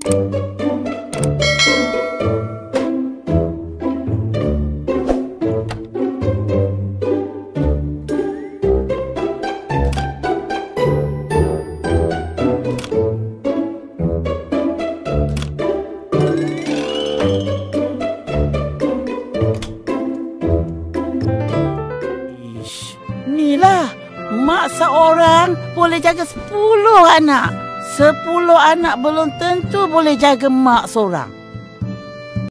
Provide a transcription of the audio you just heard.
Ish, Inilah mak seorang boleh jaga sepuluh anak. Sepuluh anak belum tentu boleh jaga mak seorang.